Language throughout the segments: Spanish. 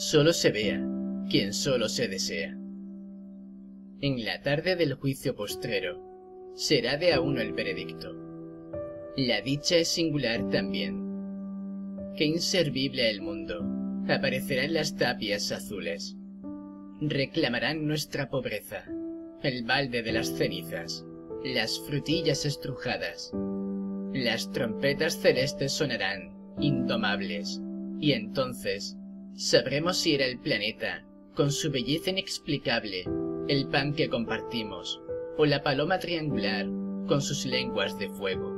solo se vea quien solo se desea. En la tarde del juicio postrero será de a uno el veredicto. La dicha es singular también. Qué inservible el mundo aparecerá en las tapias azules. Reclamarán nuestra pobreza, el balde de las cenizas, las frutillas estrujadas. Las trompetas celestes sonarán, indomables, y entonces sabremos si era el planeta, con su belleza inexplicable, el pan que compartimos, o la paloma triangular, con sus lenguas de fuego.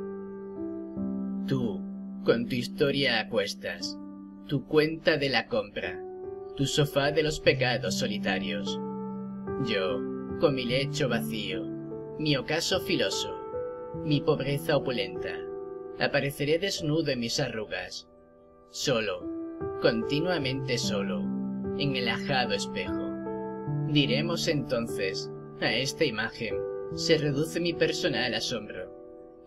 Tú, con tu historia a cuestas, tu cuenta de la compra, tu sofá de los pecados solitarios. Yo, con mi lecho vacío, mi ocaso filoso, mi pobreza opulenta, apareceré desnudo en mis arrugas, solo, continuamente solo, en el ajado espejo. Diremos entonces, a esta imagen se reduce mi personal asombro,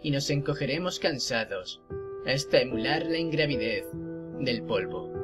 y nos encogeremos cansados hasta emular la ingravidez del polvo.